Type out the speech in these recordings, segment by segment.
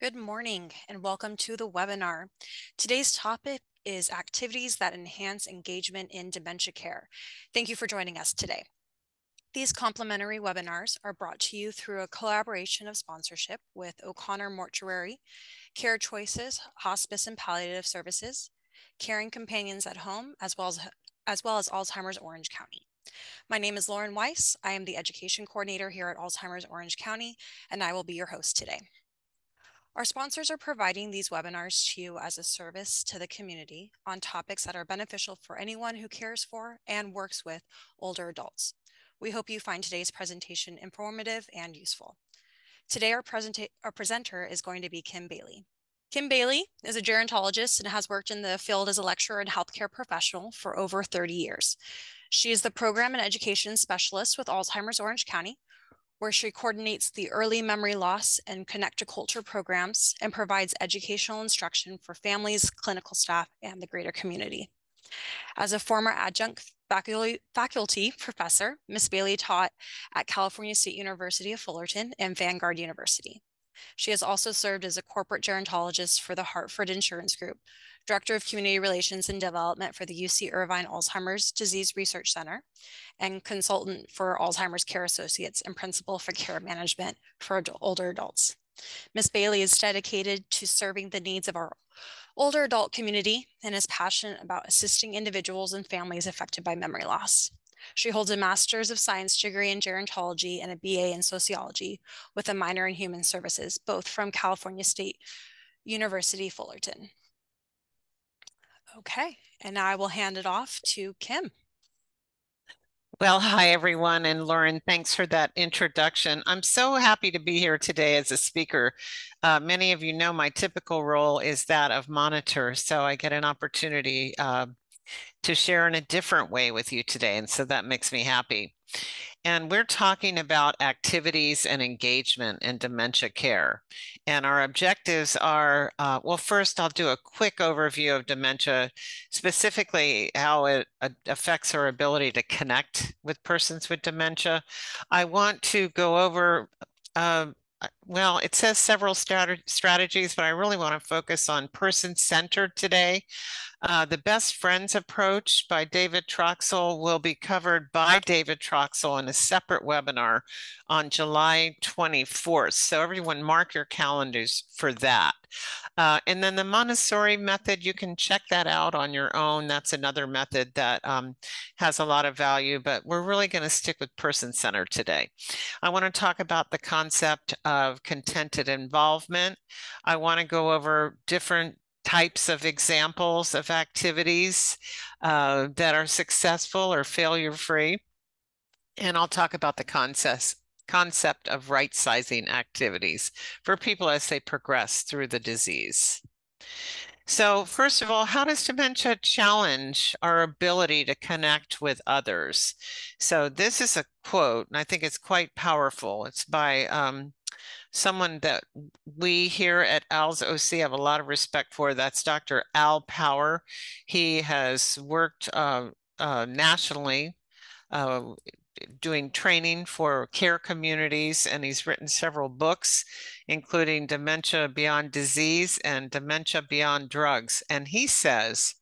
Good morning and welcome to the webinar. Today's topic is activities that enhance engagement in dementia care. Thank you for joining us today. These complimentary webinars are brought to you through a collaboration of sponsorship with O'Connor Mortuary, Care Choices, Hospice and Palliative Services, Caring Companions at Home, as well as, as well as Alzheimer's Orange County. My name is Lauren Weiss. I am the Education Coordinator here at Alzheimer's Orange County, and I will be your host today. Our sponsors are providing these webinars to you as a service to the community on topics that are beneficial for anyone who cares for and works with older adults. We hope you find today's presentation informative and useful. Today, our, our presenter is going to be Kim Bailey. Kim Bailey is a gerontologist and has worked in the field as a lecturer and healthcare professional for over 30 years. She is the program and education specialist with Alzheimer's Orange County, where she coordinates the early memory loss and connect to culture programs and provides educational instruction for families, clinical staff, and the greater community. As a former adjunct faculty, faculty professor, Ms. Bailey taught at California State University of Fullerton and Vanguard University. She has also served as a corporate gerontologist for the Hartford Insurance Group, Director of Community Relations and Development for the UC Irvine Alzheimer's Disease Research Center, and consultant for Alzheimer's Care Associates and principal for care management for older adults. Ms. Bailey is dedicated to serving the needs of our older adult community and is passionate about assisting individuals and families affected by memory loss. She holds a Master's of Science degree in gerontology and a BA in sociology with a minor in human services, both from California State University, Fullerton. Okay, and now I will hand it off to Kim. Well, hi, everyone. And Lauren, thanks for that introduction. I'm so happy to be here today as a speaker. Uh, many of you know my typical role is that of monitor, so I get an opportunity uh, to share in a different way with you today. And so that makes me happy. And we're talking about activities and engagement in dementia care. And our objectives are uh, well, first, I'll do a quick overview of dementia, specifically how it uh, affects our ability to connect with persons with dementia. I want to go over uh, well, it says several strat strategies, but I really want to focus on person centered today. Uh, the Best Friends approach by David Troxel will be covered by David Troxel in a separate webinar on July 24th. So everyone mark your calendars for that. Uh, and then the Montessori method, you can check that out on your own. That's another method that um, has a lot of value, but we're really going to stick with person-centered today. I want to talk about the concept of contented involvement. I want to go over different types of examples of activities uh, that are successful or failure free. And I'll talk about the concept, concept of right sizing activities for people as they progress through the disease. So, first of all, how does dementia challenge our ability to connect with others? So, this is a quote, and I think it's quite powerful. It's by um, someone that we here at AlzOC have a lot of respect for. That's Dr. Al Power. He has worked uh, uh, nationally uh, doing training for care communities, and he's written several books, including Dementia Beyond Disease and Dementia Beyond Drugs. And he says,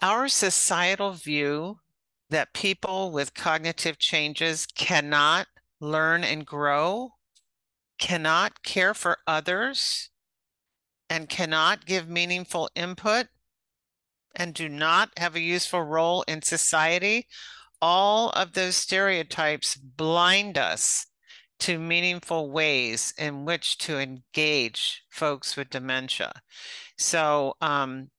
our societal view that people with cognitive changes cannot learn and grow cannot care for others and cannot give meaningful input and do not have a useful role in society, all of those stereotypes blind us to meaningful ways in which to engage folks with dementia. So, um,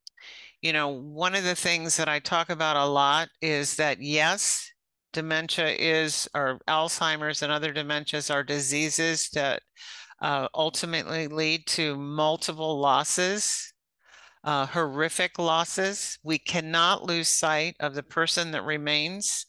you know, one of the things that I talk about a lot is that yes, dementia is, or Alzheimer's and other dementias are diseases that uh, ultimately lead to multiple losses, uh, horrific losses. We cannot lose sight of the person that remains.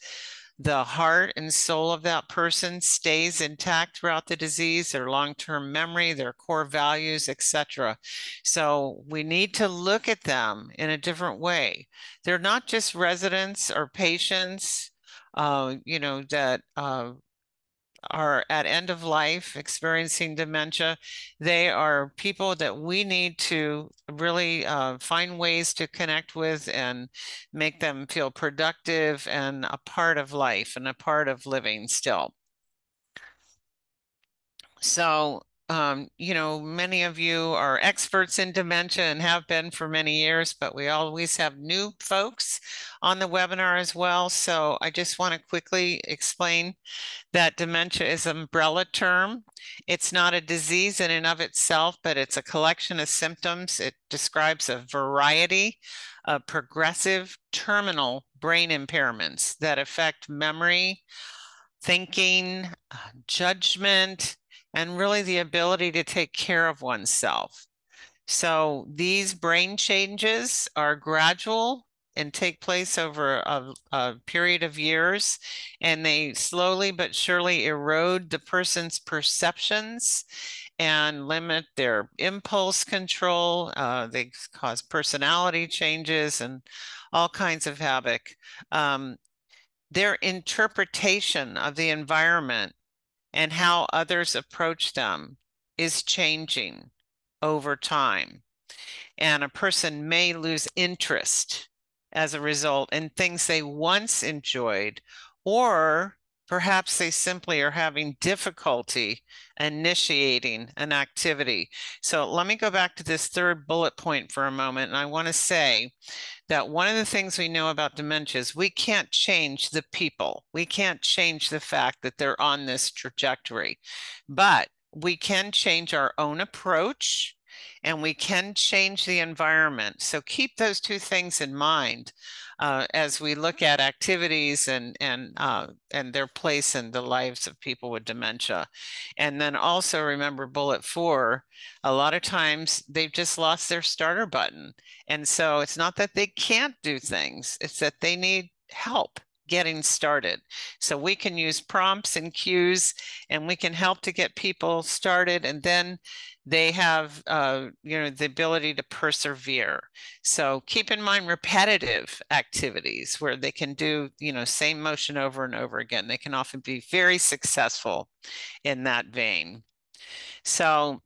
The heart and soul of that person stays intact throughout the disease, their long-term memory, their core values, etc. So we need to look at them in a different way. They're not just residents or patients uh, you know, that uh, are at end of life experiencing dementia, they are people that we need to really uh, find ways to connect with and make them feel productive and a part of life and a part of living still. So um, you know, many of you are experts in dementia and have been for many years, but we always have new folks on the webinar as well. So I just want to quickly explain that dementia is an umbrella term. It's not a disease in and of itself, but it's a collection of symptoms. It describes a variety of progressive terminal brain impairments that affect memory, thinking, uh, judgment, and really the ability to take care of oneself. So these brain changes are gradual and take place over a, a, period of years, and they slowly but surely erode the person's perceptions and limit their impulse control. Uh, they cause personality changes and all kinds of havoc. Um, their interpretation of the environment and how others approach them is changing over time. And a person may lose interest as a result in things they once enjoyed, or perhaps they simply are having difficulty initiating an activity. So let me go back to this third bullet point for a moment. And I want to say that one of the things we know about dementia is we can't change the people. We can't change the fact that they're on this trajectory, but we can change our own approach and we can change the environment. So keep those two things in mind uh, as we look at activities and and uh, and their place in the lives of people with dementia. And then also remember bullet four, a lot of times they've just lost their starter button. And so it's not that they can't do things, it's that they need help getting started. So we can use prompts and cues and we can help to get people started and then they have uh, you know the ability to persevere. So keep in mind repetitive activities where they can do you know same motion over and over again. They can often be very successful in that vein. So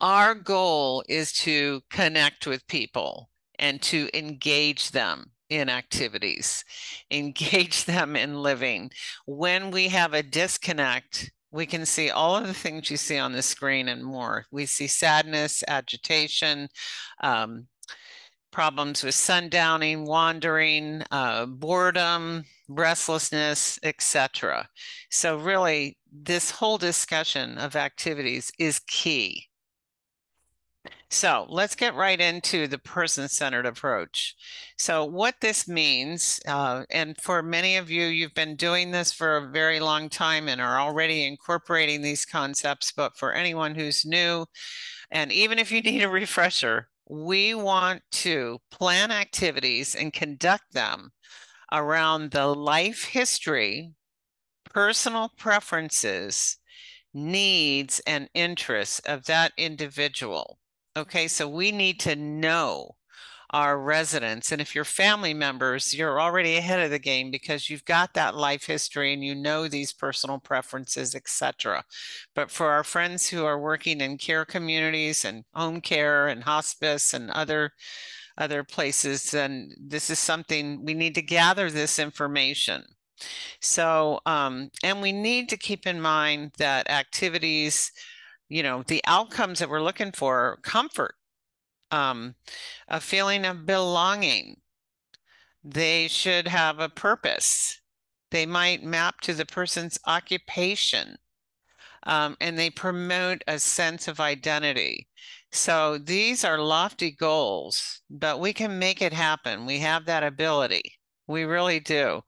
our goal is to connect with people and to engage them in activities engage them in living when we have a disconnect we can see all of the things you see on the screen and more. We see sadness, agitation, um, problems with sundowning, wandering, uh, boredom, restlessness, etc. So really, this whole discussion of activities is key. So let's get right into the person-centered approach. So what this means, uh, and for many of you, you've been doing this for a very long time and are already incorporating these concepts, but for anyone who's new, and even if you need a refresher, we want to plan activities and conduct them around the life history, personal preferences, needs, and interests of that individual. Okay, so we need to know our residents. And if you're family members, you're already ahead of the game because you've got that life history and you know these personal preferences, etc. But for our friends who are working in care communities and home care and hospice and other other places, then this is something we need to gather this information. So, um, and we need to keep in mind that activities you know the outcomes that we're looking for comfort um, a feeling of belonging. They should have a purpose. They might map to the person's occupation um, and they promote a sense of identity. So these are lofty goals but we can make it happen. We have that ability. We really do.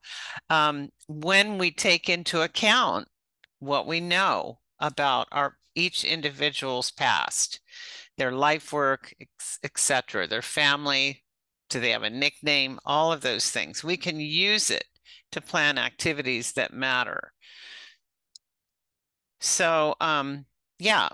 Um, when we take into account what we know about our each individual's past, their life work, etc., their family, do they have a nickname, all of those things. We can use it to plan activities that matter. So, um, yeah,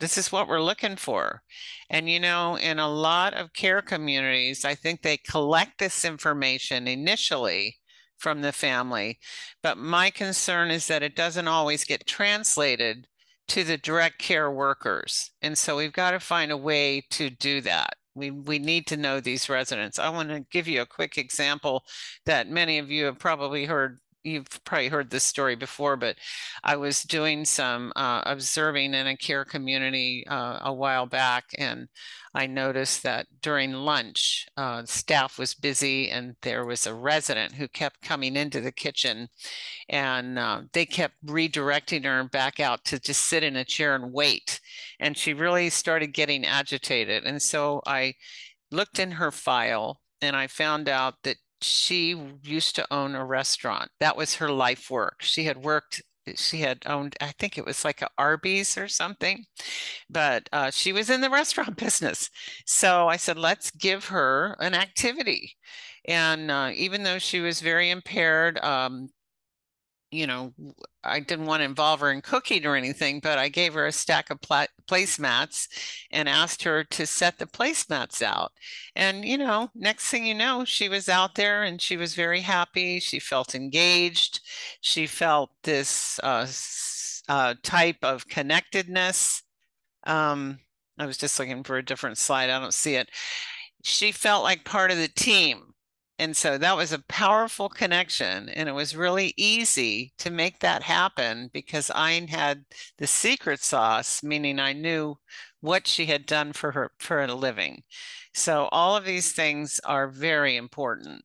this is what we're looking for. And, you know, in a lot of care communities, I think they collect this information initially from the family. But my concern is that it doesn't always get translated to the direct care workers. And so we've got to find a way to do that. We, we need to know these residents. I want to give you a quick example that many of you have probably heard you've probably heard this story before, but I was doing some uh, observing in a care community uh, a while back, and I noticed that during lunch, uh, staff was busy, and there was a resident who kept coming into the kitchen, and uh, they kept redirecting her back out to just sit in a chair and wait, and she really started getting agitated, and so I looked in her file and I found out that she used to own a restaurant. That was her life work. She had worked, she had owned, I think it was like a Arby's or something, but uh, she was in the restaurant business. So I said, let's give her an activity. And uh, even though she was very impaired, um, you know, I didn't want to involve her in cooking or anything, but I gave her a stack of pla- placemats and asked her to set the placemats out. And, you know, next thing you know, she was out there and she was very happy. She felt engaged. She felt this uh, uh, type of connectedness. Um, I was just looking for a different slide. I don't see it. She felt like part of the team and so that was a powerful connection. And it was really easy to make that happen because I had the secret sauce, meaning I knew what she had done for her for a living. So all of these things are very important.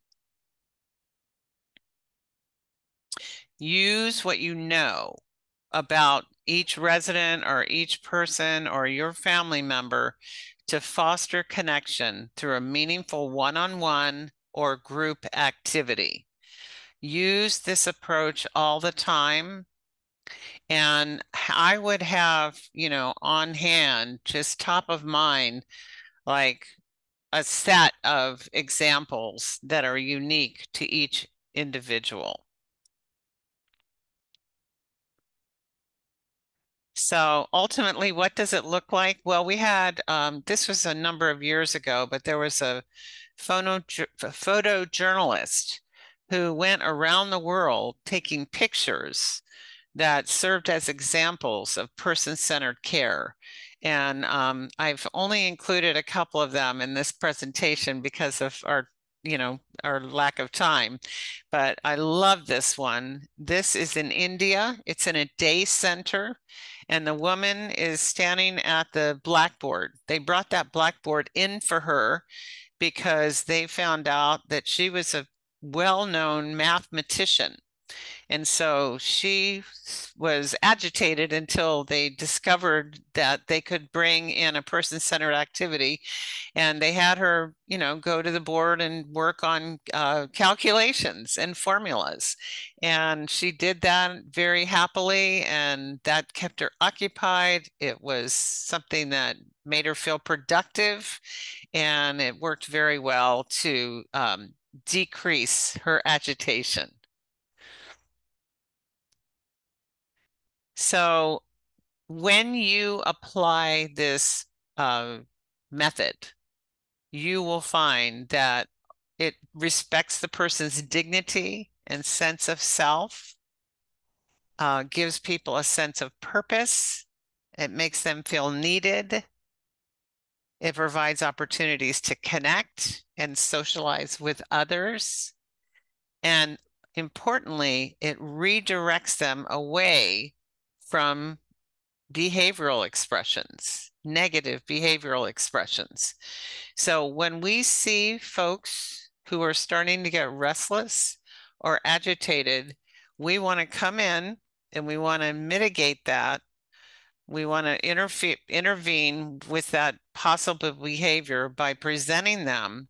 Use what you know about each resident or each person or your family member to foster connection through a meaningful one-on-one or group activity. Use this approach all the time. And I would have, you know, on hand, just top of mind, like a set of examples that are unique to each individual. So ultimately, what does it look like? Well, we had, um, this was a number of years ago, but there was a photo, photojournalist who went around the world taking pictures that served as examples of person-centered care. And um, I've only included a couple of them in this presentation because of our you know, our lack of time. But I love this one. This is in India. It's in a day center, and the woman is standing at the blackboard. They brought that blackboard in for her, because they found out that she was a well-known mathematician. And so she was agitated until they discovered that they could bring in a person centered activity. And they had her, you know, go to the board and work on uh, calculations and formulas. And she did that very happily, and that kept her occupied. It was something that made her feel productive and it worked very well to um, decrease her agitation. So when you apply this uh, method, you will find that it respects the person's dignity and sense of self, uh, gives people a sense of purpose, it makes them feel needed, it provides opportunities to connect and socialize with others. And importantly, it redirects them away from behavioral expressions, negative behavioral expressions. So when we see folks who are starting to get restless or agitated, we want to come in and we want to mitigate that we want to interfe- intervene with that possible behavior by presenting them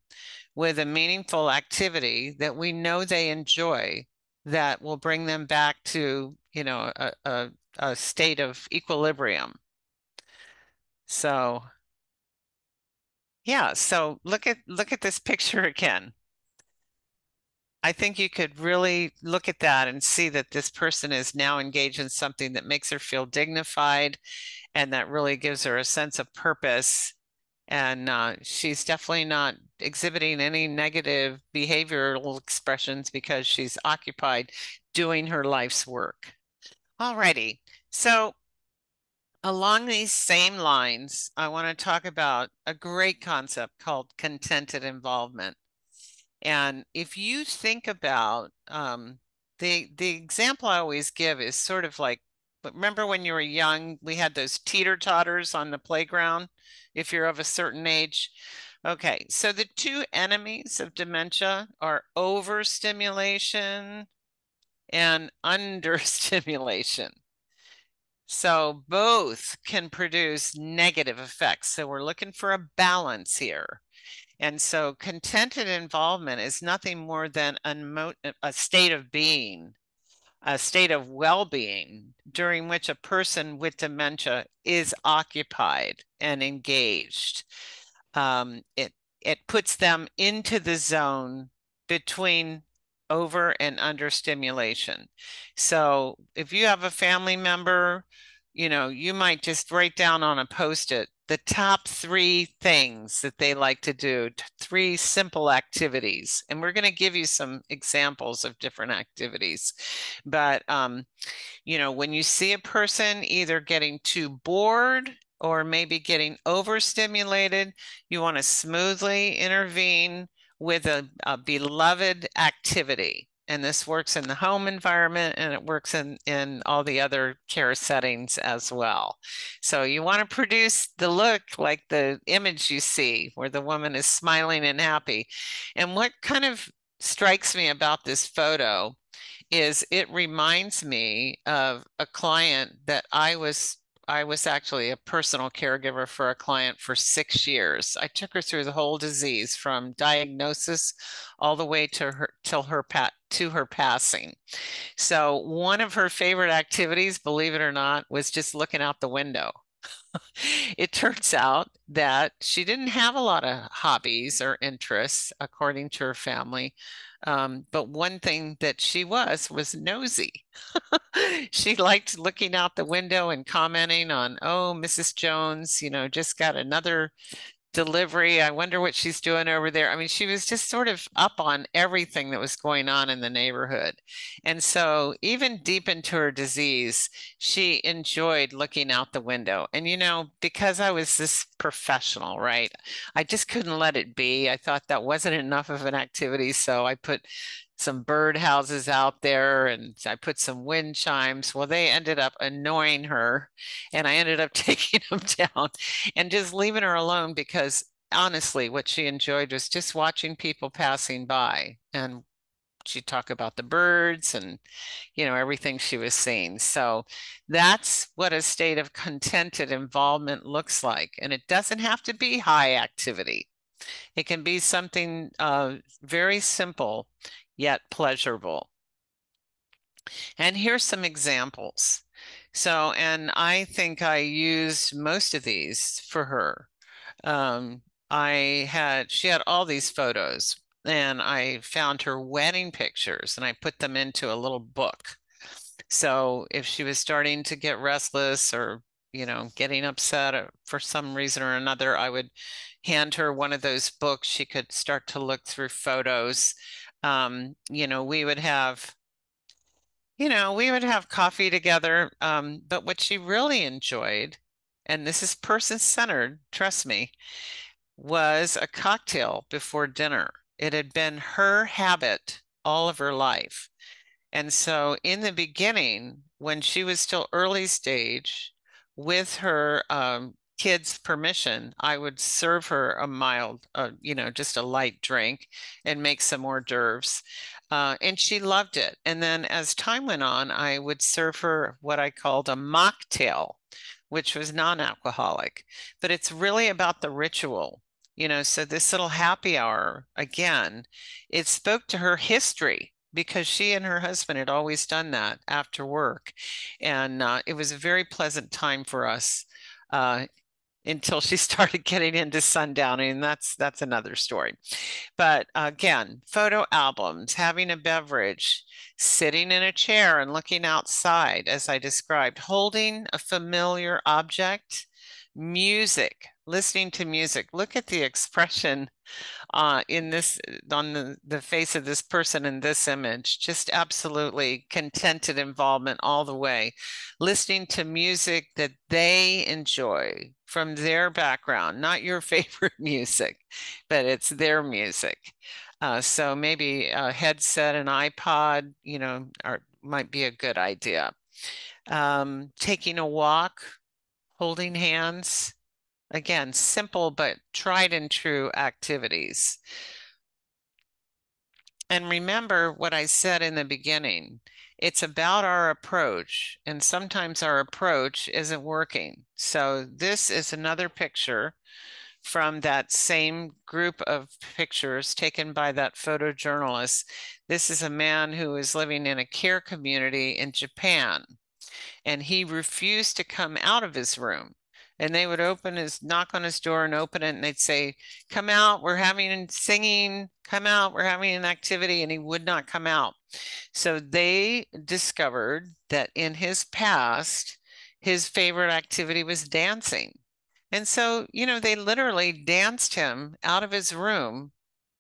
with a meaningful activity that we know they enjoy that will bring them back to you know a, a, a state of equilibrium so yeah so look at look at this picture again I think you could really look at that and see that this person is now engaged in something that makes her feel dignified and that really gives her a sense of purpose. And uh, she's definitely not exhibiting any negative behavioral expressions because she's occupied doing her life's work. Alrighty, so along these same lines, I want to talk about a great concept called contented involvement. And if you think about um, the the example I always give is sort of like, remember when you were young, we had those teeter totters on the playground. If you're of a certain age, okay. So the two enemies of dementia are overstimulation and understimulation. So both can produce negative effects. So we're looking for a balance here. And so contented involvement is nothing more than a, state of being, a state of well being during which a person with dementia is occupied and engaged. Um, it, it puts them into the zone between over and under stimulation. So if you have a family member, you know, you might just write down on a post it the top three things that they like to do, three simple activities. And we're going to give you some examples of different activities. But, um, you know, when you see a person either getting too bored or maybe getting overstimulated, you want to smoothly intervene with a, a beloved activity and this works in the home environment and it works in, in all the other care settings as well. So you want to produce the look like the image you see where the woman is smiling and happy. And what kind of strikes me about this photo is it reminds me of a client that I was I was actually a personal caregiver for a client for six years. I took her through the whole disease from diagnosis all the way to her till her pat to her passing. So one of her favorite activities, believe it or not, was just looking out the window. it turns out that she didn't have a lot of hobbies or interests, according to her family. Um, but one thing that she was was nosy. she liked looking out the window and commenting on, oh, Mrs. Jones, you know, just got another delivery. I wonder what she's doing over there. I mean, she was just sort of up on everything that was going on in the neighborhood. And so, even deep into her disease, she enjoyed looking out the window. And, you know, because I was this professional, right? I just couldn't let it be. I thought that wasn't enough of an activity. So, I put some bird houses out there and I put some wind chimes. Well, they ended up annoying her and I ended up taking them down and just leaving her alone because honestly, what she enjoyed was just watching people passing by and she'd talk about the birds and you know everything she was seeing so that's what a state of contented involvement looks like and it doesn't have to be high activity it can be something uh, very simple yet pleasurable. And here's some examples. So, and I think I used most of these for her. Um, I had, she had all these photos and I found her wedding pictures and I put them into a little book. So if she was starting to get restless or, you know, getting upset for some reason or another, I would hand her one of those books. She could start to look through photos um, you know, we would have, you know, we would have coffee together. Um, but what she really enjoyed, and this is person centered, trust me, was a cocktail before dinner. It had been her habit all of her life. And so in the beginning, when she was still early stage, with her um, kids permission, I would serve her a mild, uh, you know, just a light drink and make some hors d'oeuvres. Uh, and she loved it. And then as time went on, I would serve her what I called a mocktail, which was non alcoholic. But it's really about the ritual. You know, so this little happy hour, again, it spoke to her history because she and her husband had always done that after work. And uh, it was a very pleasant time for us uh, until she started getting into sundowning and that's that's another story but again photo albums having a beverage sitting in a chair and looking outside as i described holding a familiar object music, listening to music. Look at the expression uh, in this on the, the face of this person in this image. Just absolutely contented involvement all the way. Listening to music that they enjoy from their background, not your favorite music, but it's their music. Uh, so maybe a headset, an iPod, you know, are, might be a good idea. Um, taking a walk, holding hands. Again, simple but tried and true activities. And remember what I said in the beginning. It's about our approach, and sometimes our approach isn't working. So this is another picture from that same group of pictures taken by that photojournalist. This is a man who is living in a care community in Japan and he refused to come out of his room. And they would open his knock on his door and open it, and they'd say, Come out, we're having singing, come out, we're having an activity. And he would not come out. So they discovered that in his past, his favorite activity was dancing. And so, you know, they literally danced him out of his room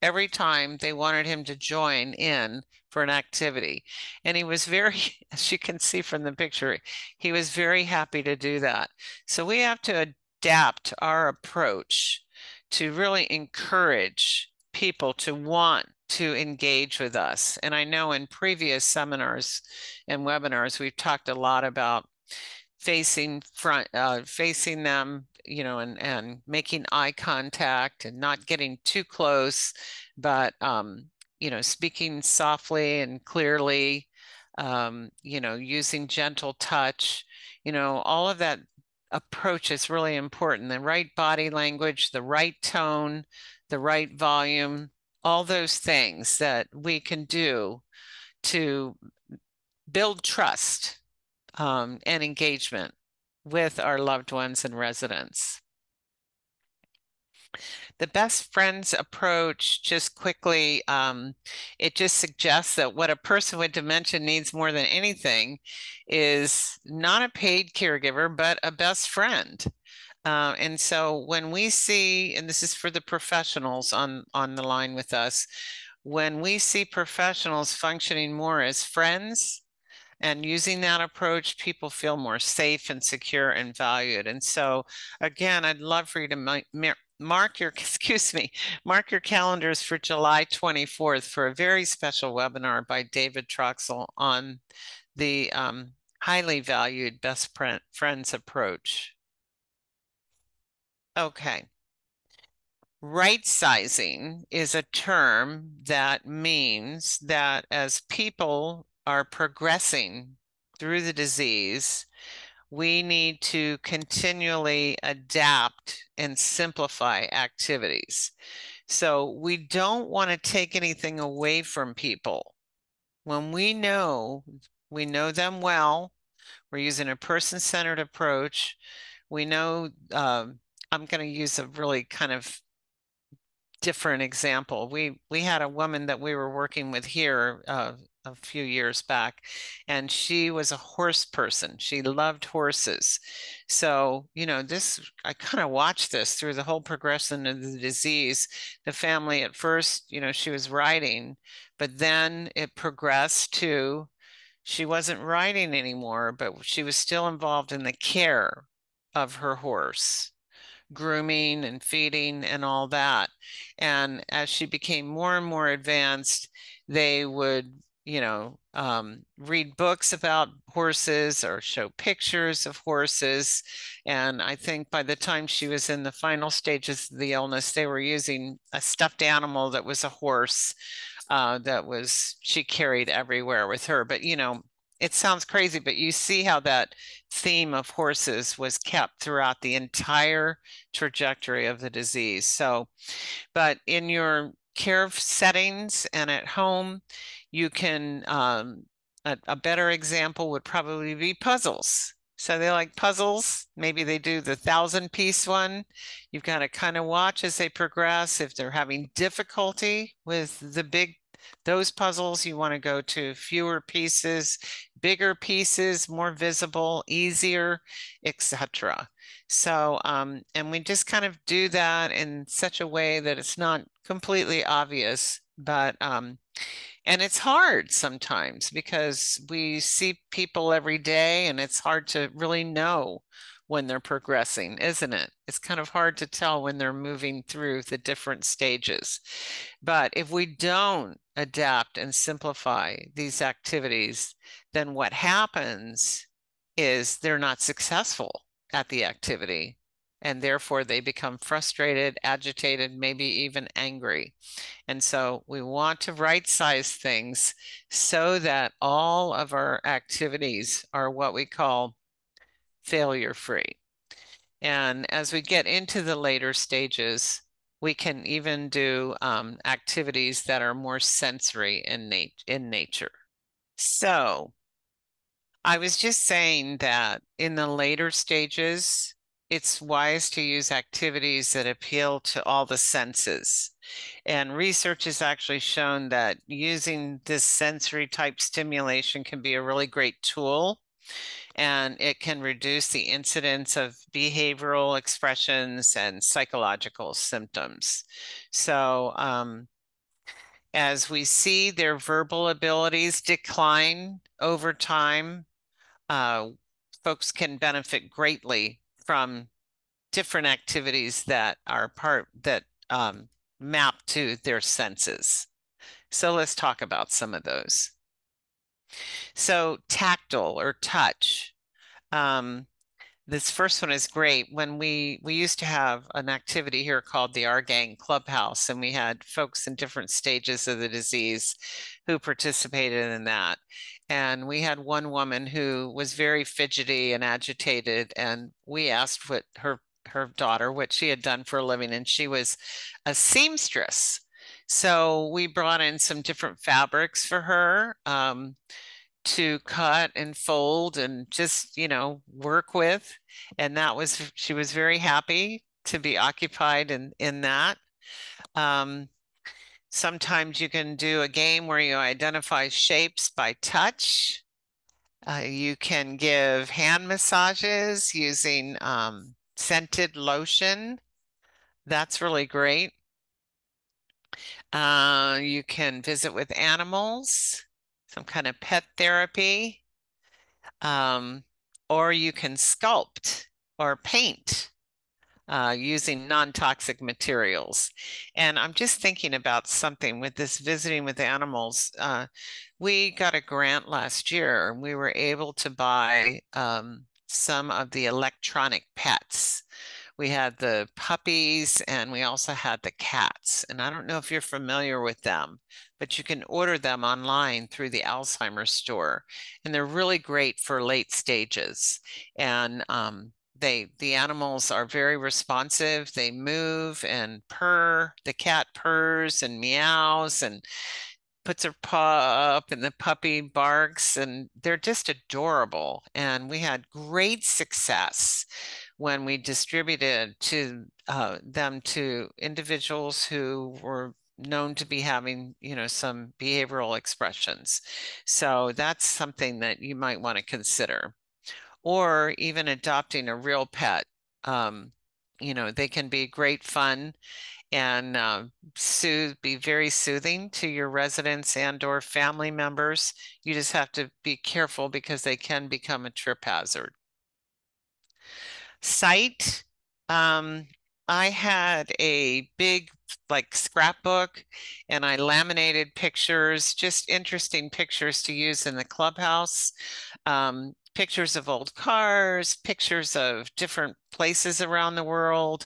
every time they wanted him to join in for an activity. And he was very, as you can see from the picture, he was very happy to do that. So we have to adapt our approach to really encourage people to want to engage with us. And I know in previous seminars and webinars, we've talked a lot about facing front, uh, facing them you know, and, and making eye contact and not getting too close, but, um, you know, speaking softly and clearly, um, you know, using gentle touch, you know, all of that approach is really important. The right body language, the right tone, the right volume, all those things that we can do to build trust um, and engagement with our loved ones and residents. The best friends approach, just quickly, um, it just suggests that what a person with dementia needs more than anything is not a paid caregiver, but a best friend. Uh, and so when we see, and this is for the professionals on, on the line with us, when we see professionals functioning more as friends and using that approach, people feel more safe and secure and valued. And so, again, I'd love for you to mark your, excuse me, mark your calendars for July 24th for a very special webinar by David Troxel on the um, highly valued best friends approach. Okay. Right sizing is a term that means that as people are progressing through the disease, we need to continually adapt and simplify activities. So we don't want to take anything away from people. When we know, we know them well, we're using a person-centered approach. We know, um, I'm going to use a really kind of different example. We we had a woman that we were working with here uh, a few years back, and she was a horse person. She loved horses. So, you know, this, I kind of watched this through the whole progression of the disease. The family at first, you know, she was riding, but then it progressed to she wasn't riding anymore, but she was still involved in the care of her horse grooming and feeding and all that. And as she became more and more advanced, they would you know, um, read books about horses or show pictures of horses. And I think by the time she was in the final stages of the illness, they were using a stuffed animal that was a horse uh, that was she carried everywhere with her. But, you know, it sounds crazy, but you see how that theme of horses was kept throughout the entire trajectory of the disease. So, but in your care settings and at home, you can, um, a, a better example would probably be puzzles. So they like puzzles. Maybe they do the thousand piece one. You've got to kind of watch as they progress. If they're having difficulty with the big Those puzzles, you want to go to fewer pieces, bigger pieces, more visible, easier, etc. So, um, and we just kind of do that in such a way that it's not completely obvious, but um, and it's hard sometimes because we see people every day and it's hard to really know when they're progressing, isn't it? It's kind of hard to tell when they're moving through the different stages. But if we don't adapt and simplify these activities, then what happens is they're not successful at the activity and therefore they become frustrated, agitated, maybe even angry. And so we want to right size things so that all of our activities are what we call failure free. And as we get into the later stages, we can even do um, activities that are more sensory in, nat in nature. So I was just saying that in the later stages, it's wise to use activities that appeal to all the senses. And research has actually shown that using this sensory type stimulation can be a really great tool and it can reduce the incidence of behavioral expressions and psychological symptoms. So, um, as we see their verbal abilities decline over time, uh, folks can benefit greatly from different activities that are part that um, map to their senses. So let's talk about some of those. So tactile or touch. Um, this first one is great. When we we used to have an activity here called the Our Gang Clubhouse, and we had folks in different stages of the disease who participated in that. And we had one woman who was very fidgety and agitated, and we asked what her her daughter what she had done for a living, and she was a seamstress. So we brought in some different fabrics for her. Um, to cut and fold and just, you know, work with. And that was, she was very happy to be occupied in, in that. Um, sometimes you can do a game where you identify shapes by touch. Uh, you can give hand massages using um, scented lotion. That's really great. Uh, you can visit with animals some kind of pet therapy. Um, or you can sculpt or paint uh, using non-toxic materials. And I'm just thinking about something with this visiting with animals. Uh, we got a grant last year and we were able to buy um, some of the electronic pets we had the puppies and we also had the cats. And I don't know if you're familiar with them, but you can order them online through the Alzheimer's store. And they're really great for late stages. And um, they the animals are very responsive. They move and purr. The cat purrs and meows and puts her paw up and the puppy barks and they're just adorable and we had great success when we distributed to uh, them to individuals who were known to be having you know some behavioral expressions so that's something that you might want to consider or even adopting a real pet um, you know they can be great fun and uh, soothe be very soothing to your residents and or family members you just have to be careful because they can become a trip hazard sight. Um, I had a big like scrapbook and I laminated pictures, just interesting pictures to use in the clubhouse. Um, pictures of old cars, pictures of different places around the world,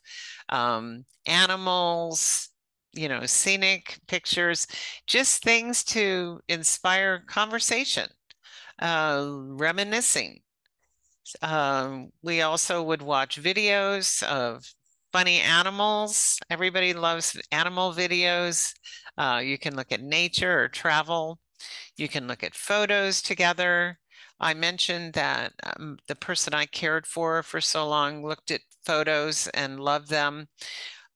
um, animals, you know, scenic pictures, just things to inspire conversation, uh, reminiscing. Um, we also would watch videos of funny animals. Everybody loves animal videos. Uh, you can look at nature or travel. You can look at photos together. I mentioned that um, the person I cared for for so long looked at photos and loved them.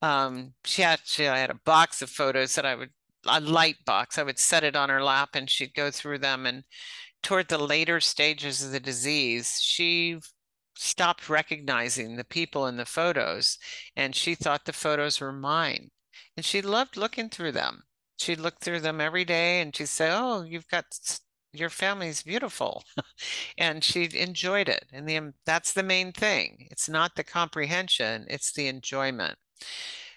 Um, she actually I had a box of photos that I would a light box. I would set it on her lap and she'd go through them. And toward the later stages of the disease, she stopped recognizing the people in the photos and she thought the photos were mine. And she loved looking through them. She'd look through them every day and she'd say, Oh, you've got your family's beautiful. and she enjoyed it. And the, that's the main thing. It's not the comprehension, it's the enjoyment.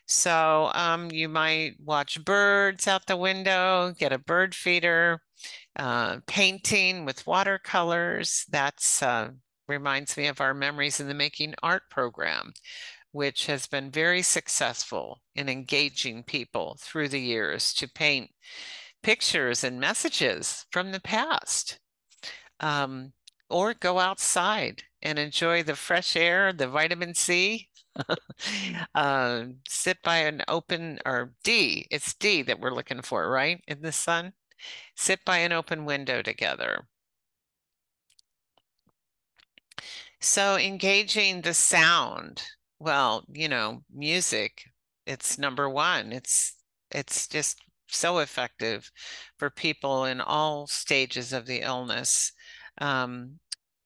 So um, you might watch birds out the window, get a bird feeder, uh, painting with watercolors. That's uh, reminds me of our Memories in the Making art program, which has been very successful in engaging people through the years to paint pictures and messages from the past. Um, or go outside and enjoy the fresh air, the vitamin C. uh, sit by an open, or D, it's D that we're looking for, right? In the sun. Sit by an open window together. So engaging the sound, well, you know, music, it's number one. It's it's just so effective for people in all stages of the illness. Um,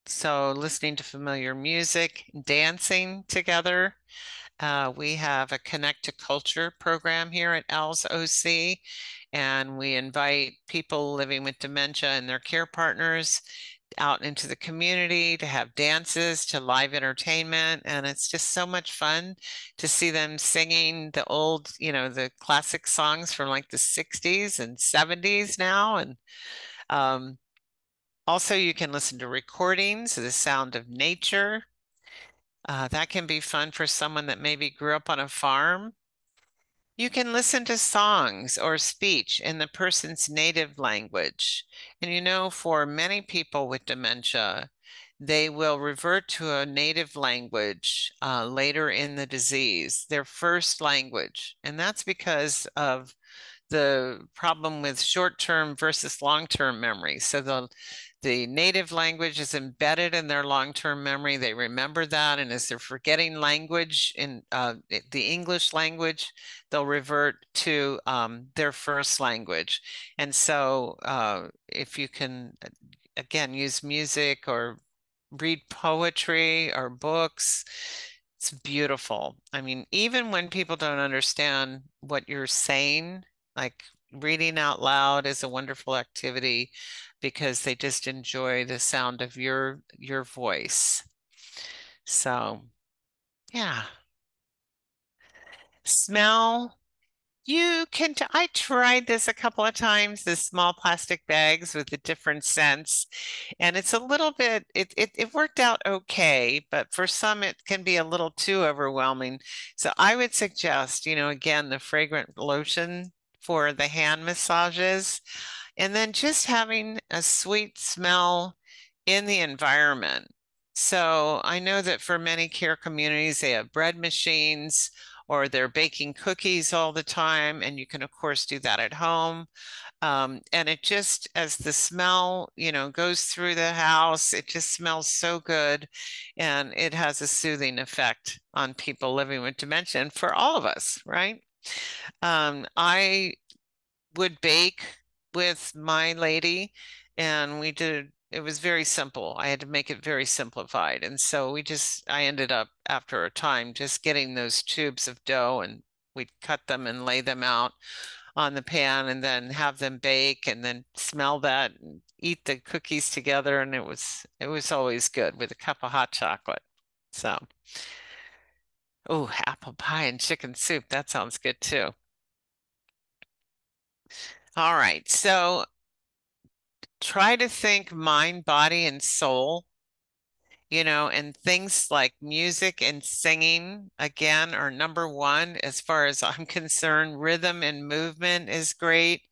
so listening to familiar music, dancing together. Uh, we have a Connect to Culture program here at AlzOC, and we invite people living with dementia and their care partners out into the community to have dances to live entertainment and it's just so much fun to see them singing the old you know the classic songs from like the 60s and 70s now and um, also you can listen to recordings of the sound of nature. Uh, that can be fun for someone that maybe grew up on a farm you can listen to songs or speech in the person's native language. And you know, for many people with dementia, they will revert to a native language uh, later in the disease, their first language. And that's because of the problem with short-term versus long-term memory. So the the native language is embedded in their long-term memory. They remember that, and as they're forgetting language in uh, the English language, they'll revert to um, their first language. And so, uh, if you can, again, use music or read poetry or books, it's beautiful. I mean, even when people don't understand what you're saying, like reading out loud is a wonderful activity because they just enjoy the sound of your your voice. So, yeah. Smell. You can, I tried this a couple of times, the small plastic bags with the different scents. And it's a little bit, it, it, it worked out okay, but for some it can be a little too overwhelming. So I would suggest, you know, again, the fragrant lotion for the hand massages. And then just having a sweet smell in the environment. So I know that for many care communities, they have bread machines or they're baking cookies all the time. And you can, of course, do that at home. Um, and it just, as the smell, you know, goes through the house, it just smells so good. And it has a soothing effect on people living with dementia and for all of us, right? Um, I would bake with my lady and we did it was very simple. I had to make it very simplified. And so we just I ended up after a time just getting those tubes of dough and we'd cut them and lay them out on the pan and then have them bake and then smell that and eat the cookies together and it was it was always good with a cup of hot chocolate. So oh, apple pie and chicken soup. That sounds good too. All right. So try to think mind, body, and soul, you know, and things like music and singing, again, are number one as far as I'm concerned. Rhythm and movement is great.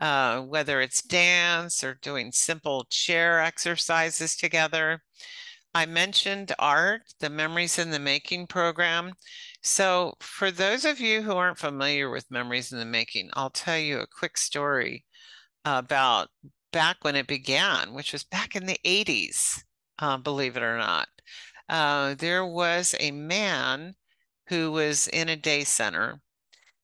Uh, whether it's dance or doing simple chair exercises together. I mentioned art, the Memories in the Making program. So, for those of you who aren't familiar with Memories in the Making, I'll tell you a quick story about back when it began, which was back in the 80s, uh, believe it or not. Uh, there was a man who was in a day center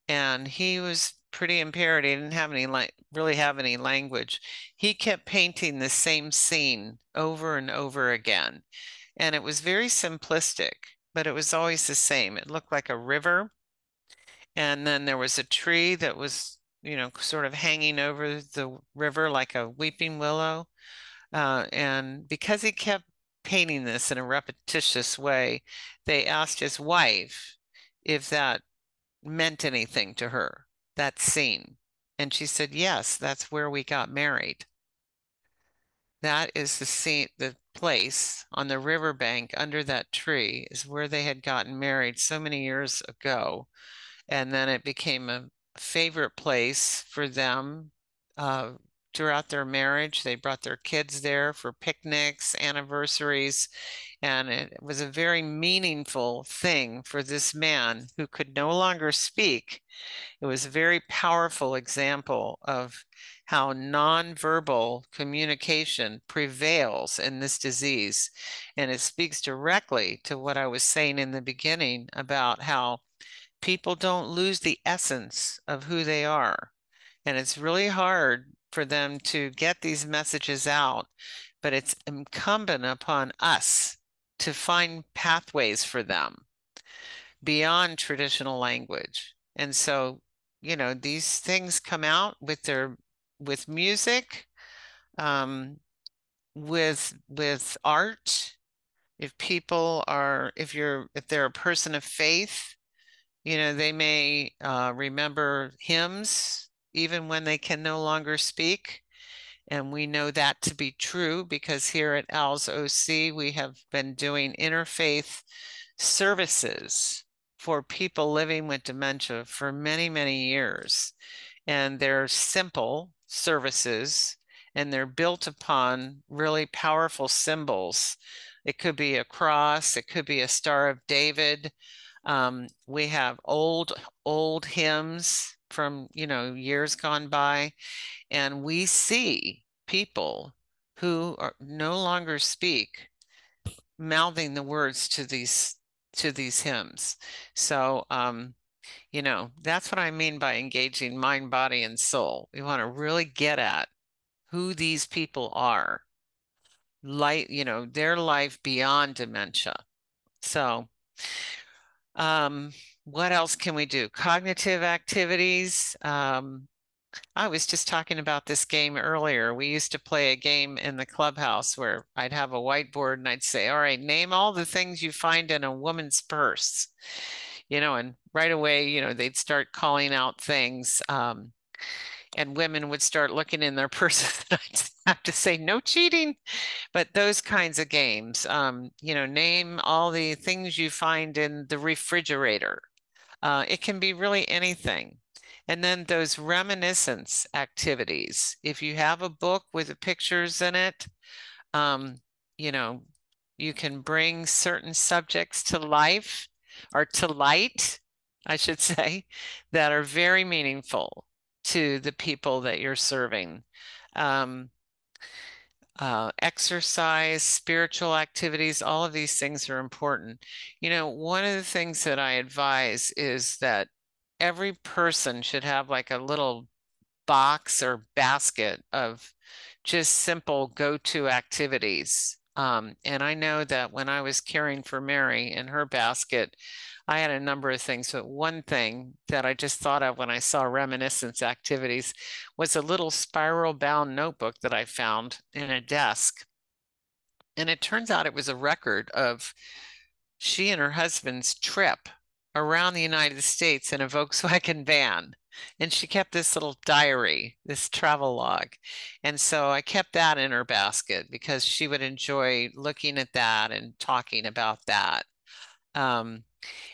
and he was pretty impaired. He didn't have any like really have any language. He kept painting the same scene over and over again. And it was very simplistic, but it was always the same. It looked like a river. And then there was a tree that was, you know, sort of hanging over the river like a weeping willow. Uh, and because he kept painting this in a repetitious way, they asked his wife if that meant anything to her, that scene. And she said, Yes, that's where we got married. That is the scene, the place on the riverbank under that tree is where they had gotten married so many years ago. And then it became a favorite place for them uh, throughout their marriage. They brought their kids there for picnics, anniversaries, and it was a very meaningful thing for this man who could no longer speak. It was a very powerful example of how nonverbal communication prevails in this disease. And it speaks directly to what I was saying in the beginning about how people don't lose the essence of who they are. And it's really hard for them to get these messages out, but it's incumbent upon us to find pathways for them beyond traditional language. And so, you know, these things come out with their with music, um, with with art. If people are, if you're, if they're a person of faith, you know, they may uh, remember hymns even when they can no longer speak. And we know that to be true because here at AlzOC, we have been doing interfaith services for people living with dementia for many, many years. And they're simple services and they're built upon really powerful symbols. It could be a cross, it could be a Star of David. Um, we have old, old hymns from, you know, years gone by. And we see people who are no longer speak mouthing the words to these to these hymns. So um, you know, that's what I mean by engaging mind, body, and soul. We want to really get at who these people are, light, you know, their life beyond dementia. So um, what else can we do? Cognitive activities. Um, I was just talking about this game earlier. We used to play a game in the clubhouse where I'd have a whiteboard and I'd say, all right, name all the things you find in a woman's purse, you know, and right away, you know, they'd start calling out things. Um, and women would start looking in their purses. I'd have to say, no cheating. But those kinds of games, um, you know, name all the things you find in the refrigerator. Uh, it can be really anything. And then those reminiscence activities. If you have a book with the pictures in it, um, you know, you can bring certain subjects to life or to light, I should say, that are very meaningful to the people that you're serving. Um, uh, exercise, spiritual activities, all of these things are important. You know, one of the things that I advise is that every person should have like a little box or basket of just simple go-to activities. Um, and I know that when I was caring for Mary in her basket, I had a number of things, but one thing that I just thought of when I saw reminiscence activities was a little spiral bound notebook that I found in a desk. And it turns out it was a record of she and her husband's trip around the United States in a Volkswagen van. And she kept this little diary, this travel log. And so I kept that in her basket because she would enjoy looking at that and talking about that. Um,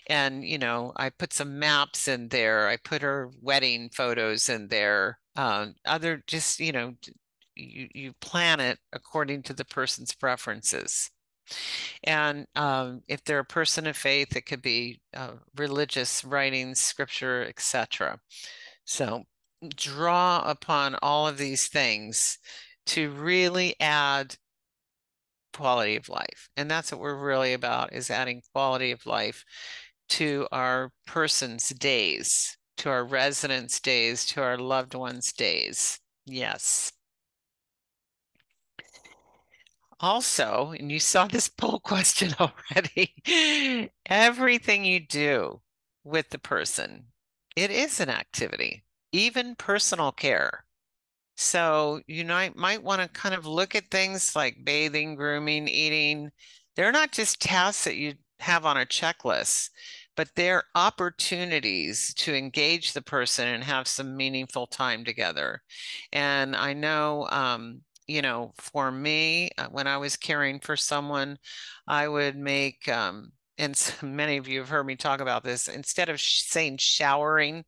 and you know i put some maps in there i put her wedding photos in there um, other just you know you, you plan it according to the person's preferences. And um, if they're a person of faith it could be uh, religious writings scripture etc so draw upon all of these things to really add quality of life. And that's what we're really about is adding quality of life to our person's days. to our residents' days, to our loved ones' days. Yes. Also, and you saw this poll question already, everything you do with the person, it is an activity, even personal care. So you might, might want to kind of look at things like bathing, grooming, eating. They're not just tasks that you have on a checklist, but they're opportunities to engage the person and have some meaningful time together. And I know, um, you know, for me, uh, when I was caring for someone, I would make, um, and so many of you have heard me talk about this, instead of saying showering,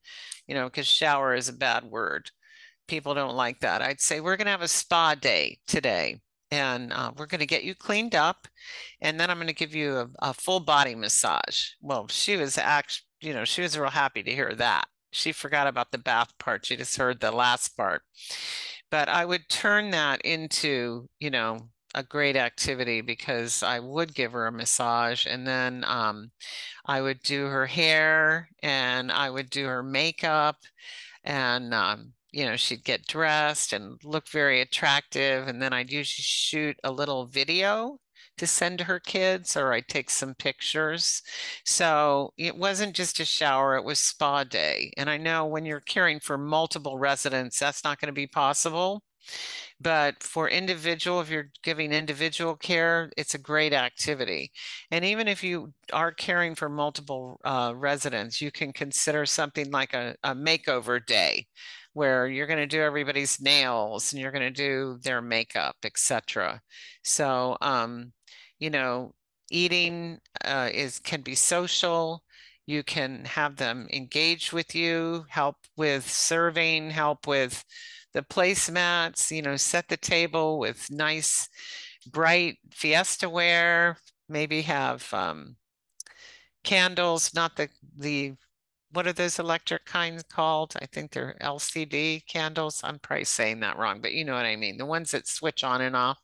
you know, because shower is a bad word. People don't like that. I'd say we're going to have a spa day today and uh, we're going to get you cleaned up and then i'm going to give you a, a, full body massage. Well she was actually you know she was real happy to hear that. She forgot about the bath part. She just heard the last part. But i would turn that into you know a great activity because i would give her a massage and then um, i would do her hair and i would do her makeup and um, you know, she'd get dressed and look very attractive. And then I'd usually shoot a little video to send to her kids, or I'd take some pictures. So it wasn't just a shower, it was spa day. And I know when you're caring for multiple residents, that's not going to be possible. But for individual, if you're giving individual care, it's a great activity. And even if you are caring for multiple uh, residents, you can consider something like a, a makeover day where you're going to do everybody's nails and you're going to do their makeup, etc. So, um, you know, eating uh, is can be social. You can have them engage with you, help with serving, help with the placemats, you know, set the table with nice, bright fiesta ware, maybe have um, candles, not the, the what are those electric kinds called? I think they're LCD candles. I'm probably saying that wrong, but you know what I mean. The ones that switch on and off.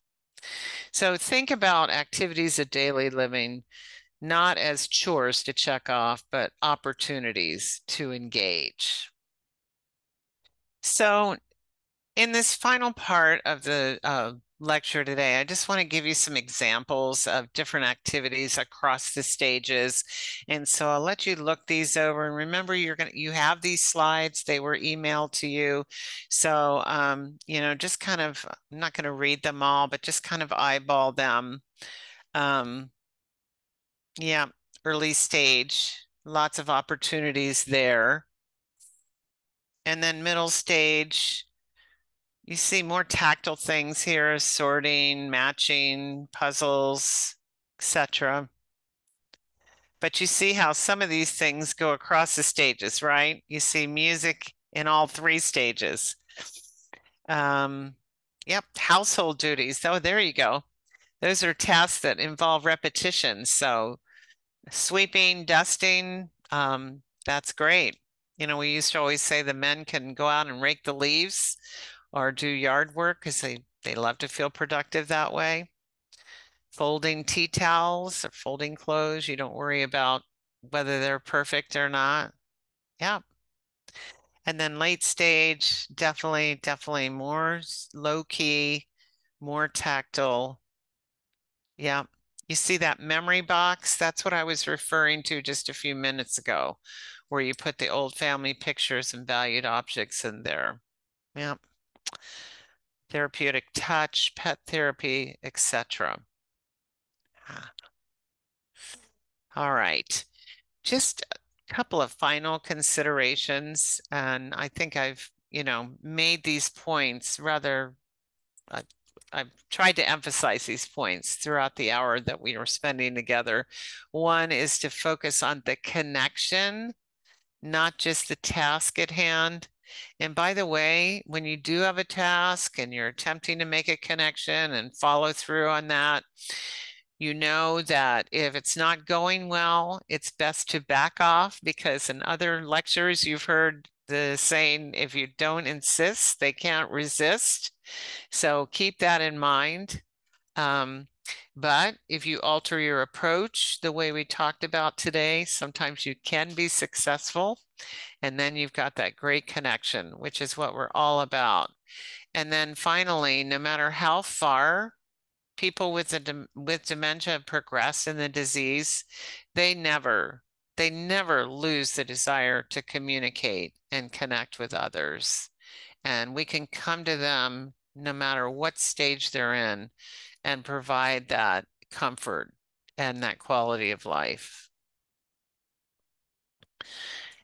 So think about activities of daily living, not as chores to check off, but opportunities to engage. So in this final part of the uh, lecture today, I just want to give you some examples of different activities across the stages. And so I'll let you look these over and remember you're going to, you have these slides, they were emailed to you. So, um, you know, just kind of, I'm not going to read them all, but just kind of eyeball them. Um, yeah, early stage, lots of opportunities there. And then middle stage, you see more tactile things here, sorting, matching, puzzles, etc. But you see how some of these things go across the stages, right? You see music in all three stages. Um, yep, household duties. Oh, there you go. Those are tasks that involve repetition. So sweeping, dusting, um, that's great. You know, we used to always say the men can go out and rake the leaves or do yard work because they, they love to feel productive that way. Folding tea towels or folding clothes, you don't worry about whether they're perfect or not. Yeah. And then late stage, definitely, definitely more low key, more tactile. Yeah. You see that memory box? That's what I was referring to just a few minutes ago, where you put the old family pictures and valued objects in there. Yeah therapeutic touch, pet therapy, etc. Ah. All right, just a couple of final considerations, and I think I've, you know, made these points rather, uh, I've tried to emphasize these points throughout the hour that we were spending together. One is to focus on the connection, not just the task at hand. And by the way, when you do have a task and you're attempting to make a connection and follow through on that, you know that if it's not going well, it's best to back off because in other lectures you've heard the saying, if you don't insist, they can't resist. So keep that in mind. Um, But if you alter your approach the way we talked about today, sometimes you can be successful. And then you've got that great connection, which is what we're all about. And then finally, no matter how far people with the with dementia progress in the disease, they never they never lose the desire to communicate and connect with others. And we can come to them no matter what stage they're in and provide that comfort and that quality of life.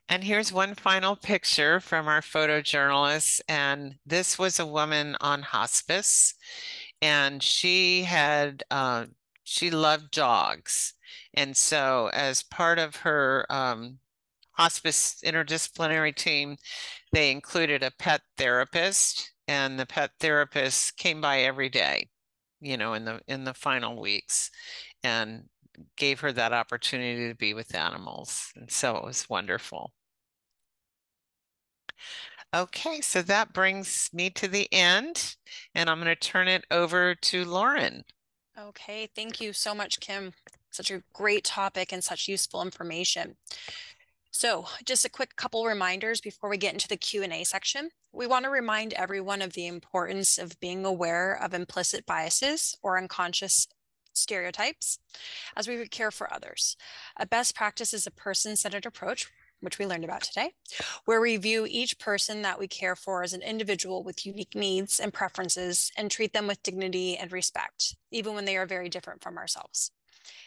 And here's one final picture from our photojournalist. And this was a woman on hospice. And she had, uh, she loved dogs. And so, as part of her um, hospice interdisciplinary team, they included a pet therapist, and the pet therapist came by every day, you know, in the in the final weeks, and gave her that opportunity to be with animals. And so it was wonderful. Okay, so that brings me to the end, and I'm going to turn it over to Lauren. Okay, thank you so much, Kim. Such a great topic and such useful information. So just a quick couple reminders before we get into the Q&A section. We want to remind everyone of the importance of being aware of implicit biases or unconscious stereotypes as we would care for others. A best practice is a person-centered approach which we learned about today, where we view each person that we care for as an individual with unique needs and preferences and treat them with dignity and respect, even when they are very different from ourselves.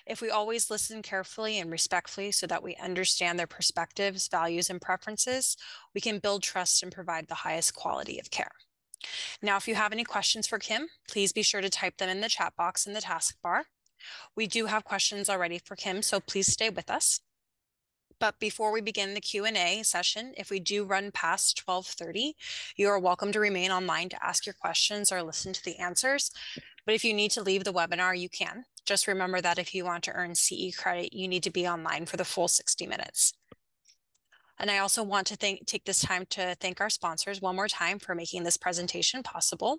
If we always listen carefully and respectfully so that we understand their perspectives, values, and preferences, we can build trust and provide the highest quality of care. Now, if you have any questions for Kim, please be sure to type them in the chat box in the taskbar. We do have questions already for Kim, so please stay with us. But before we begin the Q&A session, if we do run past 1230, you are welcome to remain online to ask your questions or listen to the answers. But if you need to leave the webinar, you can. Just remember that if you want to earn CE credit, you need to be online for the full 60 minutes. And I also want to thank, take this time to thank our sponsors one more time for making this presentation possible.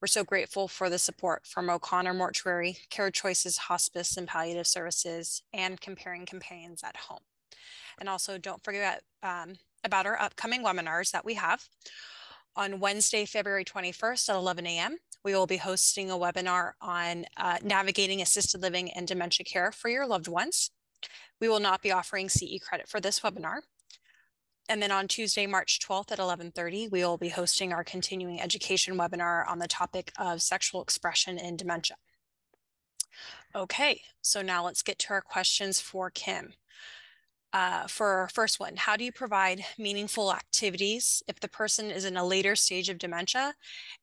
We're so grateful for the support from O'Connor Mortuary, Care Choices Hospice and Palliative Services, and Comparing Companions at Home. And also don't forget um, about our upcoming webinars that we have. On Wednesday, February 21st at 11 a.m., we will be hosting a webinar on uh, navigating assisted living and dementia care for your loved ones. We will not be offering CE credit for this webinar. And then on Tuesday, March 12th at 11:30, we will be hosting our continuing education webinar on the topic of sexual expression in dementia. Okay, so now let's get to our questions for Kim. Uh, for our first one, how do you provide meaningful activities if the person is in a later stage of dementia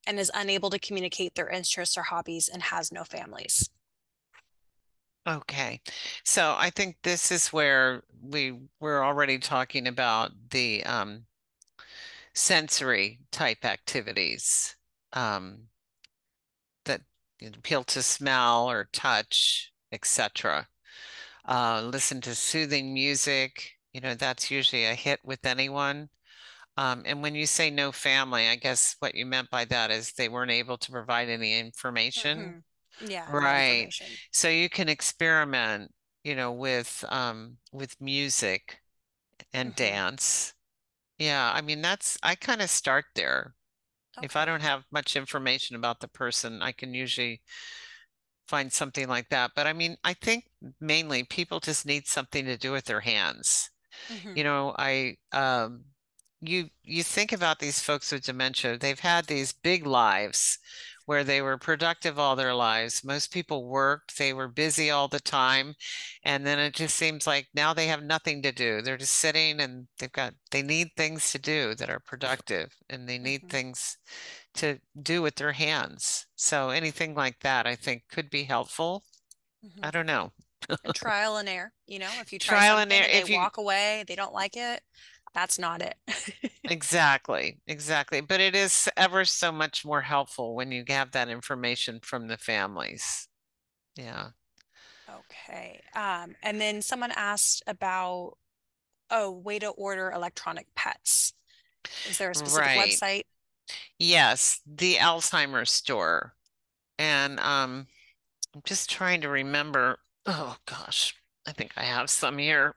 and is unable to communicate their interests or hobbies and has no families? Okay, so I think this is where we we're already talking about the um, sensory type activities um, that appeal to smell or touch, etc uh, listen to soothing music. You know, that's usually a hit with anyone. Um, and when you say no family, I guess what you meant by that is they weren't able to provide any information. Mm-hmm. Yeah. Right. So you can experiment, you know, with um with music and mm-hmm. dance. Yeah, I mean that's I kind of start there. Okay. If I don't have much information about the person, I can usually find something like that. But I mean, I think mainly people just need something to do with their hands. Mm-hmm. You know, I um you you think about these folks with dementia, they've had these big lives where they were productive all their lives. Most people worked, they were busy all the time. And then it just seems like now they have nothing to do. They're just sitting and they've got, they need things to do that are productive and they need mm-hmm. things to do with their hands. So anything like that, I think could be helpful. Mm-hmm. I don't know. trial and error, you know, if you try trial and error, if they you... walk away, they don't like it, that's not it. exactly, exactly. But it is ever so much more helpful when you have that information from the families. Yeah. Okay. Um, and then someone asked about oh, way to order electronic pets. Is there a specific right. website? Yes, the Alzheimer's store. And um I'm just trying to remember. Oh gosh, I think I have some here.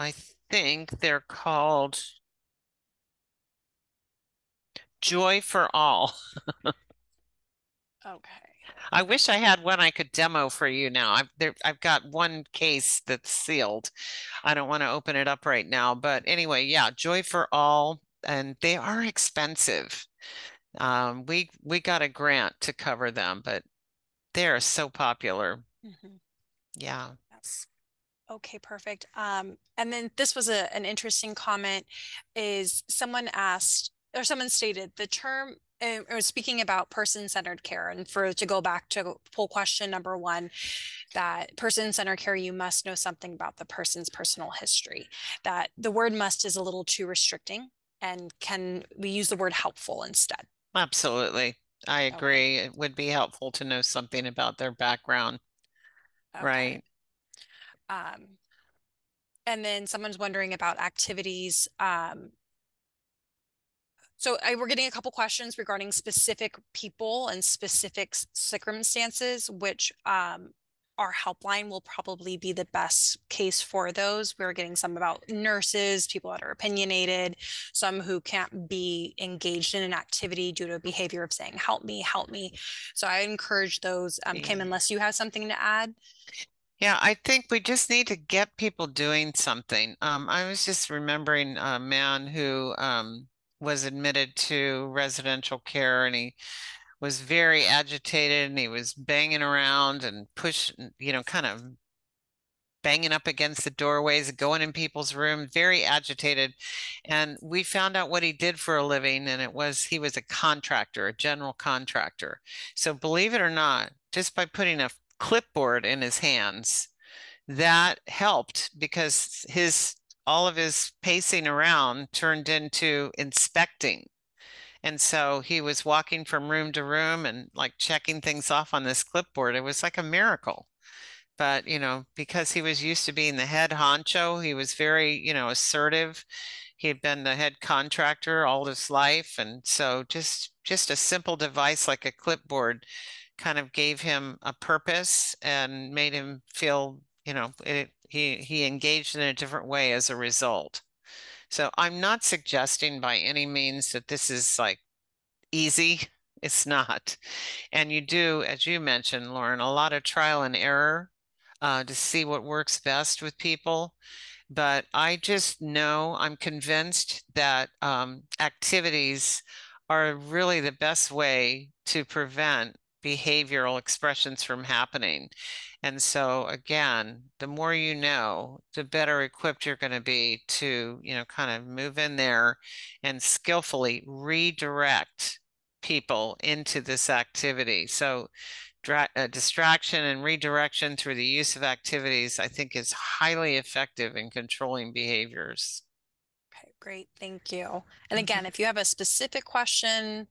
I think they're called Joy for All. Okay. I wish I had one I could demo for you now. I've there I've got one case that's sealed. I don't want to open it up right now, but anyway, yeah, Joy for All, and they are expensive. Um, we we got a grant to cover them, but they're so popular. Mhm. Yeah. Yes. Okay, perfect. Um, and then this was a, an interesting comment is someone asked or someone stated the term uh, or speaking about person-centered care and for to go back to poll question number one that person-centered care you must know something about the person's personal history that the word must is a little too restricting and can we use the word helpful instead Absolutely. I Okay. agree. It would be helpful to know something about their background. Okay. Right. Um, and then someone's wondering about activities. Um, so I, we're getting a couple questions regarding specific people and specific circumstances, which um, our helpline will probably be the best case for those. We're getting some about nurses, people that are opinionated, some who can't be engaged in an activity due to a behavior of saying, help me, help me. So I encourage those, um, Kim, unless you have something to add. Yeah, I think we just need to get people doing something. Um, I was just remembering a man who um, was admitted to residential care and he was very agitated and he was banging around and pushing, you know, kind of banging up against the doorways, going in people's rooms, very agitated. And we found out what he did for a living, and it was he was a contractor, a general contractor. So believe it or not, just by putting a clipboard in his hands, that helped because his all of his pacing around turned into inspecting. And so he was walking from room to room and like checking things off on this clipboard. It was like a miracle but you know because he was used to being the head honcho he was very you know assertive he had been the head contractor all his life and so just just a simple device like a clipboard kind of gave him a purpose and made him feel you know it, he he engaged in a different way as a result. So i'm not suggesting by any means that this is like easy. It's not. And you do as you mentioned lauren a lot of trial and error uh, to see what works best with people. But I just know, I'm convinced that um, activities are really the best way to prevent behavioral expressions from happening. And so again, the more you know, the better equipped you're going to be to, you know, kind of move in there and skillfully redirect people into this activity. So uh, distraction and redirection through the use of activities, I think is highly effective in controlling behaviors. Okay, great. Thank you. And again, if you have a specific question,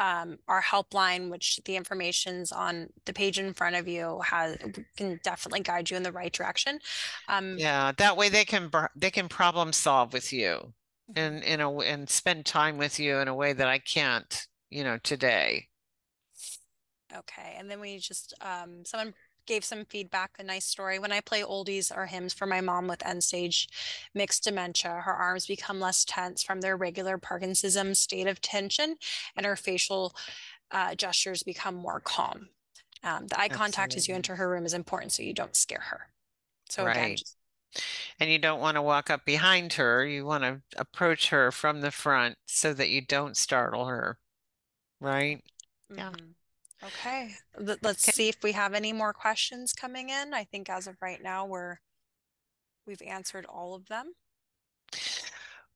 um, our helpline, which the information's on the page in front of you, has can definitely guide you in the right direction. Um, Yeah, that way they can they can problem solve with you and in a and spend time with you in a way that I can't, you know, today. Okay, and then we just um, someone gave some feedback, a nice story. When I play oldies or hymns for my mom with end stage mixed dementia, her arms become less tense from their regular Parkinsonism state of tension, and her facial uh, gestures become more calm. Um, the eye contact as you enter her room is important so you don't scare her. So Right. again, just And you don't want to walk up behind her. You want to approach her from the front so that you don't startle her. Right? Yeah. mhm. Okay, Let- let's see if we have any more questions coming in. I think as of right now, we're we've answered all of them.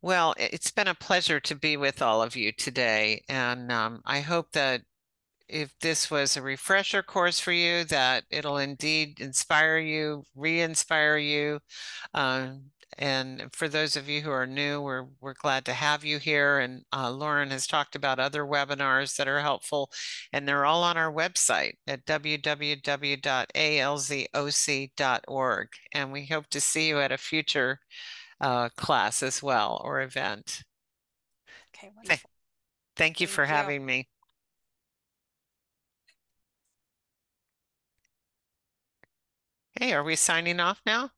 Well, it's been a pleasure to be with all of you today. And um, I hope that if this was a refresher course for you, that it'll indeed inspire you, re-inspire you. Um, and for those of you who are new, we're, we're glad to have you here. And uh, Lauren has talked about other webinars that are helpful, and they're all on our website at www.alzoc.org. And we hope to see you at a future uh, class as well or event. Okay, wonderful. Thank you Thank for you. having me. Hey, are we signing off now?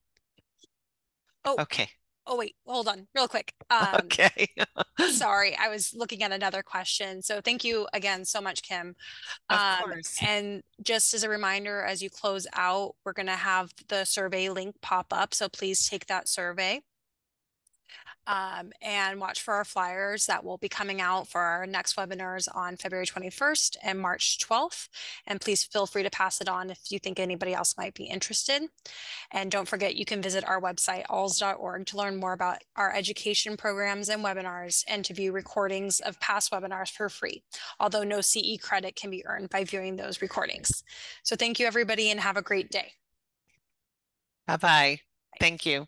Oh. Okay. Oh, wait, hold on real quick. Um, Okay. sorry, I was looking at another question. So thank you again so much, Kim. Of Um, course. and just as a reminder, as you close out, we're going to have the survey link pop up. So please take that survey. Um, and watch for our flyers that will be coming out for our next webinars on February 21st and March 12th. And please feel free to pass it on if you think anybody else might be interested. And don't forget, you can visit our website, alls.org, to learn more about our education programs and webinars and to view recordings of past webinars for free, although no CE credit can be earned by viewing those recordings. So thank you, everybody, and have a great day. Bye-bye. Thank you.